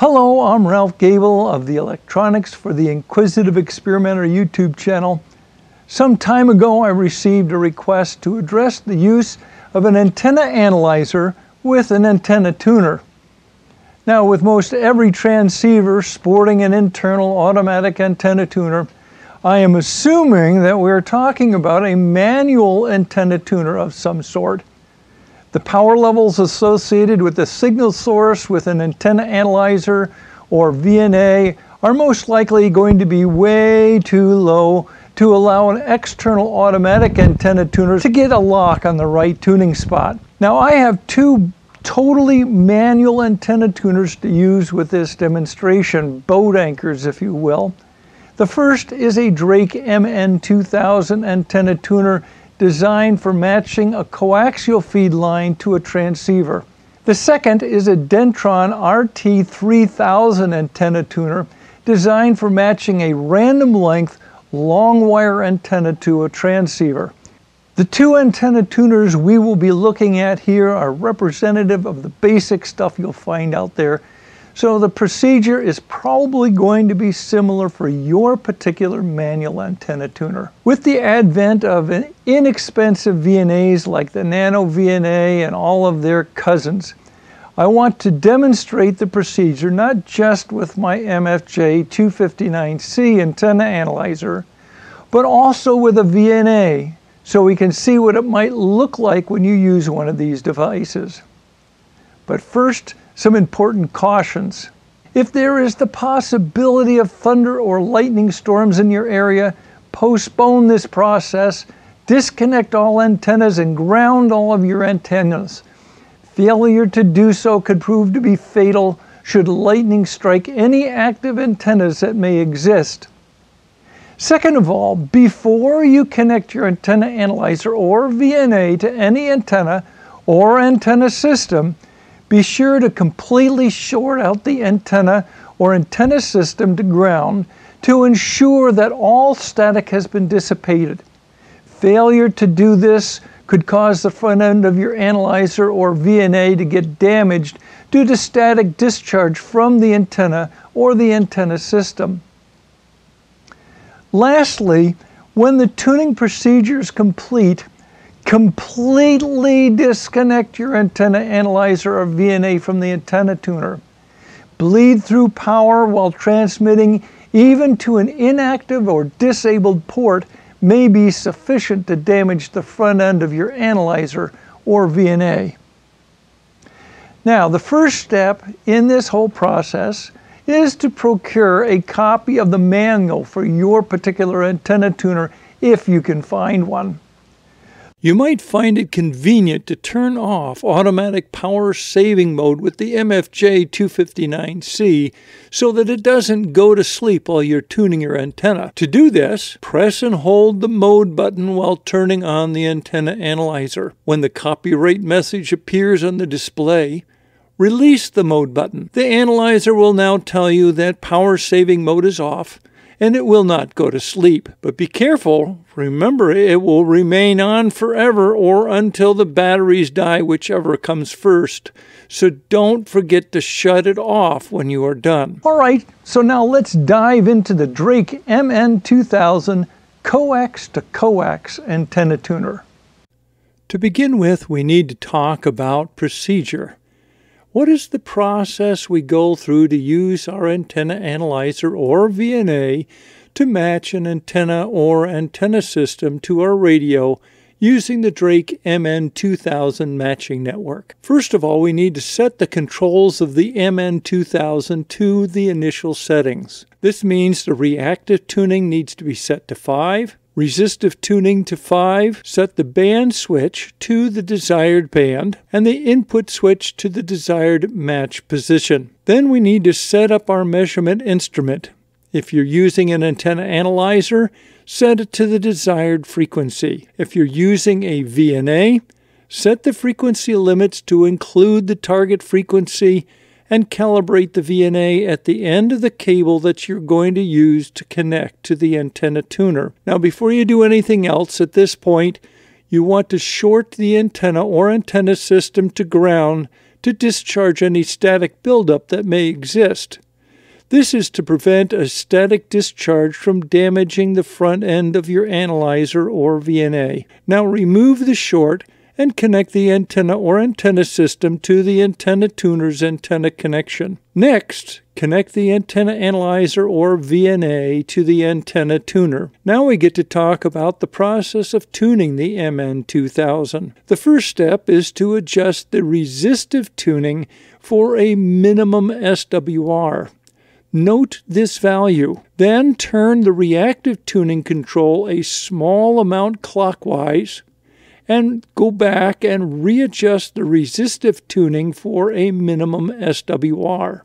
Hello, I'm Ralph Gable of the Electronics for the Inquisitive Experimenter YouTube channel. Some time ago I received a request to address the use of an antenna analyzer with an antenna tuner. Now with most every transceiver sporting an internal automatic antenna tuner, I am assuming that we're talking about a manual antenna tuner of some sort. The power levels associated with the signal source with an antenna analyzer or VNA are most likely going to be way too low to allow an external automatic antenna tuner to get a lock on the right tuning spot. Now I have two totally manual antenna tuners to use with this demonstration, boat anchors if you will. The first is a Drake MN2000 antenna tuner designed for matching a coaxial feed line to a transceiver. The second is a Dentron RT3000 antenna tuner designed for matching a random length long wire antenna to a transceiver. The two antenna tuners we will be looking at here are representative of the basic stuff you'll find out there so the procedure is probably going to be similar for your particular manual antenna tuner. With the advent of inexpensive VNAs like the Nano VNA and all of their cousins, I want to demonstrate the procedure not just with my MFJ 259C antenna analyzer, but also with a VNA so we can see what it might look like when you use one of these devices. But first, some important cautions. If there is the possibility of thunder or lightning storms in your area, postpone this process, disconnect all antennas, and ground all of your antennas. Failure to do so could prove to be fatal should lightning strike any active antennas that may exist. Second of all, before you connect your antenna analyzer or VNA to any antenna or antenna system, be sure to completely short out the antenna or antenna system to ground to ensure that all static has been dissipated. Failure to do this could cause the front end of your analyzer or VNA to get damaged due to static discharge from the antenna or the antenna system. Lastly, when the tuning procedure is complete, Completely disconnect your antenna analyzer or VNA from the antenna tuner. Bleed through power while transmitting even to an inactive or disabled port may be sufficient to damage the front end of your analyzer or VNA. Now, the first step in this whole process is to procure a copy of the manual for your particular antenna tuner if you can find one. You might find it convenient to turn off automatic power saving mode with the MFJ 259C so that it doesn't go to sleep while you're tuning your antenna. To do this, press and hold the mode button while turning on the antenna analyzer. When the copyright message appears on the display, release the mode button. The analyzer will now tell you that power saving mode is off and it will not go to sleep. But be careful, remember it will remain on forever or until the batteries die, whichever comes first. So don't forget to shut it off when you are done. All right, so now let's dive into the Drake MN2000 coax to coax antenna tuner. To begin with, we need to talk about procedure. What is the process we go through to use our antenna analyzer or VNA to match an antenna or antenna system to our radio using the Drake MN2000 matching network? First of all, we need to set the controls of the MN2000 to the initial settings. This means the reactive tuning needs to be set to 5, resistive tuning to 5, set the band switch to the desired band, and the input switch to the desired match position. Then we need to set up our measurement instrument. If you're using an antenna analyzer, set it to the desired frequency. If you're using a VNA, set the frequency limits to include the target frequency and calibrate the VNA at the end of the cable that you're going to use to connect to the antenna tuner. Now, before you do anything else at this point, you want to short the antenna or antenna system to ground to discharge any static buildup that may exist. This is to prevent a static discharge from damaging the front end of your analyzer or VNA. Now remove the short and connect the antenna or antenna system to the antenna tuner's antenna connection. Next, connect the antenna analyzer or VNA to the antenna tuner. Now we get to talk about the process of tuning the MN2000. The first step is to adjust the resistive tuning for a minimum SWR. Note this value. Then turn the reactive tuning control a small amount clockwise and go back and readjust the resistive tuning for a minimum SWR.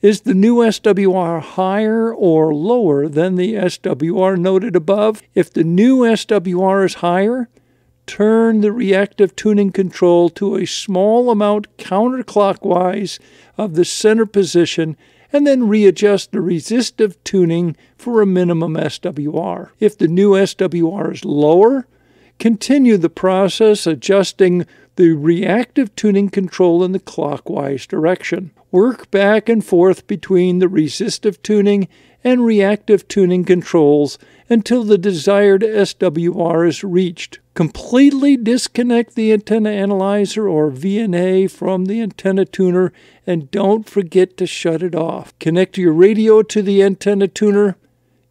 Is the new SWR higher or lower than the SWR noted above? If the new SWR is higher, turn the reactive tuning control to a small amount counterclockwise of the center position and then readjust the resistive tuning for a minimum SWR. If the new SWR is lower, Continue the process adjusting the reactive tuning control in the clockwise direction. Work back and forth between the resistive tuning and reactive tuning controls until the desired SWR is reached. Completely disconnect the antenna analyzer or VNA from the antenna tuner and don't forget to shut it off. Connect your radio to the antenna tuner.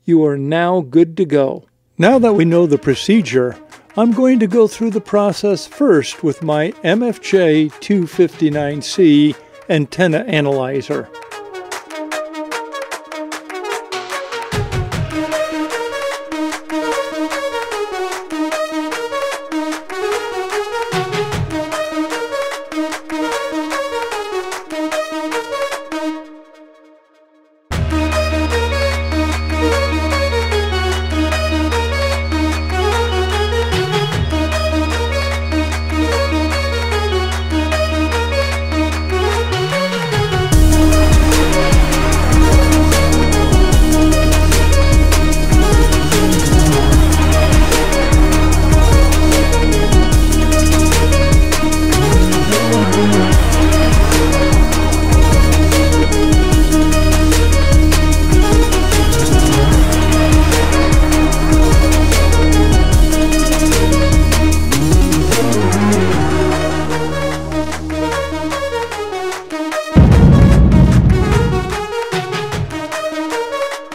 You are now good to go. Now that we know the procedure, I'm going to go through the process first with my MFJ 259C antenna analyzer.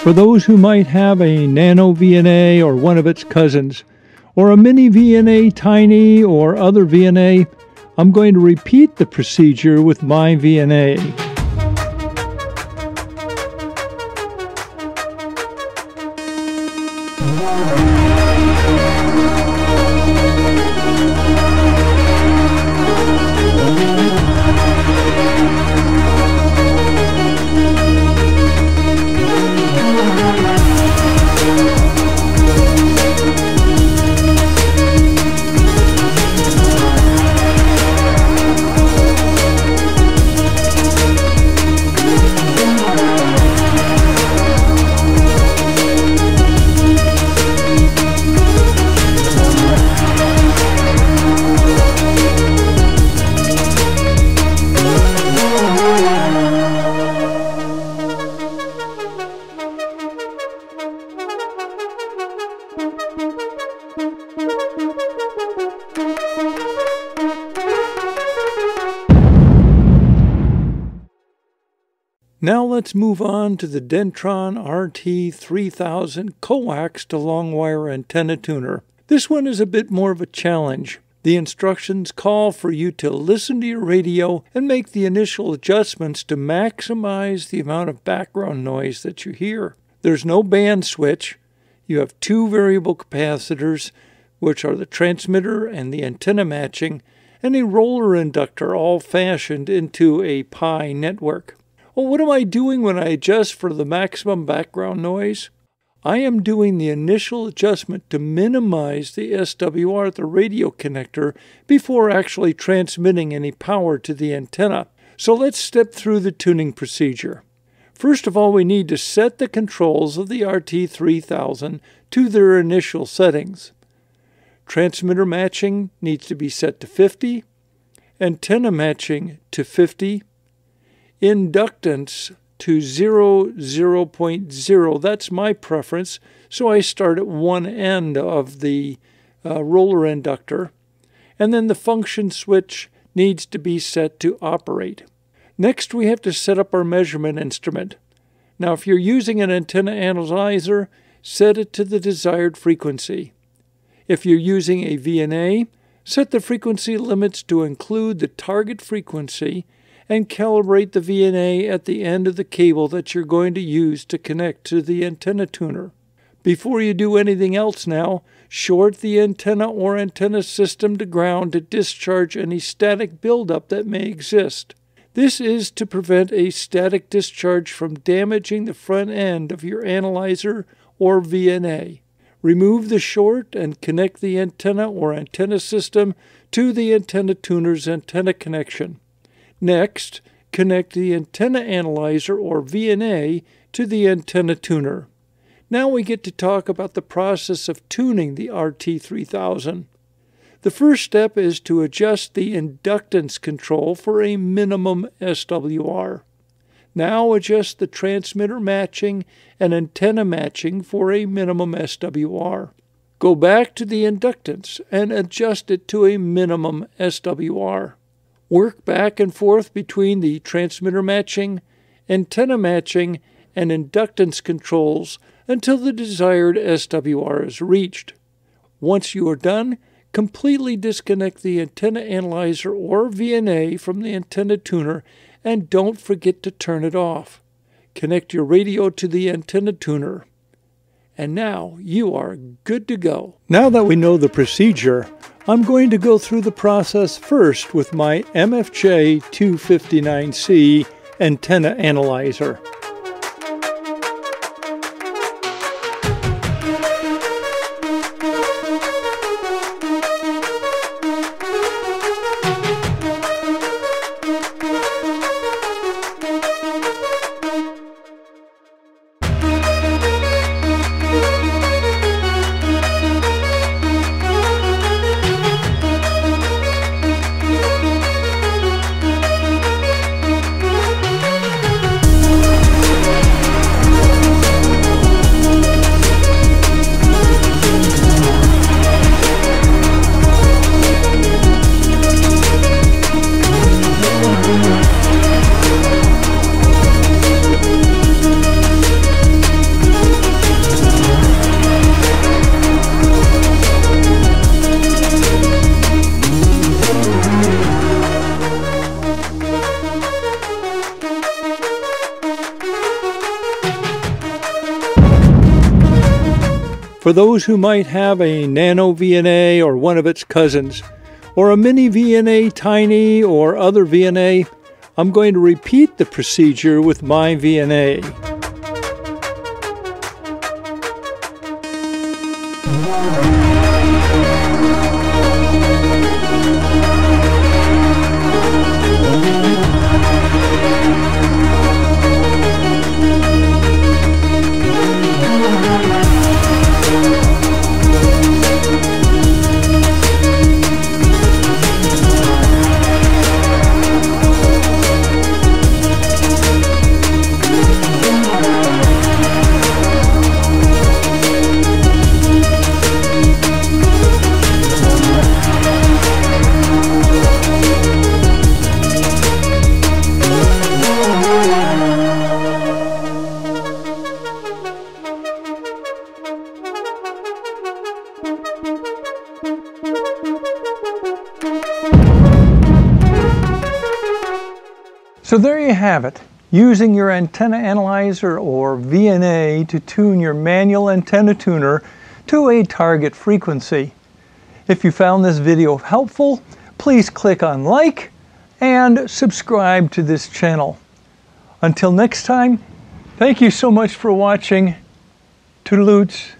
For those who might have a nano VNA or one of its cousins, or a mini VNA tiny or other VNA, I'm going to repeat the procedure with my VNA. Now let's move on to the Dentron RT3000 coaxed long wire antenna tuner. This one is a bit more of a challenge. The instructions call for you to listen to your radio and make the initial adjustments to maximize the amount of background noise that you hear. There's no band switch. You have two variable capacitors, which are the transmitter and the antenna matching, and a roller inductor all fashioned into a pi network. Well, what am I doing when I adjust for the maximum background noise? I am doing the initial adjustment to minimize the SWR at the radio connector before actually transmitting any power to the antenna. So let's step through the tuning procedure. First of all, we need to set the controls of the RT3000 to their initial settings. Transmitter matching needs to be set to 50, antenna matching to 50, inductance to 0, 0.0. That's my preference, so I start at one end of the uh, roller inductor, and then the function switch needs to be set to operate. Next, we have to set up our measurement instrument. Now, if you're using an antenna analyzer, set it to the desired frequency. If you're using a VNA, set the frequency limits to include the target frequency and calibrate the VNA at the end of the cable that you're going to use to connect to the antenna tuner. Before you do anything else now, short the antenna or antenna system to ground to discharge any static buildup that may exist. This is to prevent a static discharge from damaging the front end of your analyzer or VNA. Remove the short and connect the antenna or antenna system to the antenna tuner's antenna connection. Next, connect the antenna analyzer or VNA to the antenna tuner. Now we get to talk about the process of tuning the RT3000. The first step is to adjust the inductance control for a minimum SWR. Now adjust the transmitter matching and antenna matching for a minimum SWR. Go back to the inductance and adjust it to a minimum SWR. Work back and forth between the transmitter matching, antenna matching, and inductance controls until the desired SWR is reached. Once you are done, completely disconnect the antenna analyzer or VNA from the antenna tuner and don't forget to turn it off. Connect your radio to the antenna tuner. And now you are good to go. Now that we know the procedure, I'm going to go through the process first with my MFJ 259C antenna analyzer. For those who might have a nano VNA or one of its cousins, or a mini VNA tiny or other VNA, I'm going to repeat the procedure with my VNA. So there you have it. Using your antenna analyzer or VNA to tune your manual antenna tuner to a target frequency. If you found this video helpful, please click on like and subscribe to this channel. Until next time, thank you so much for watching. Toodaloots.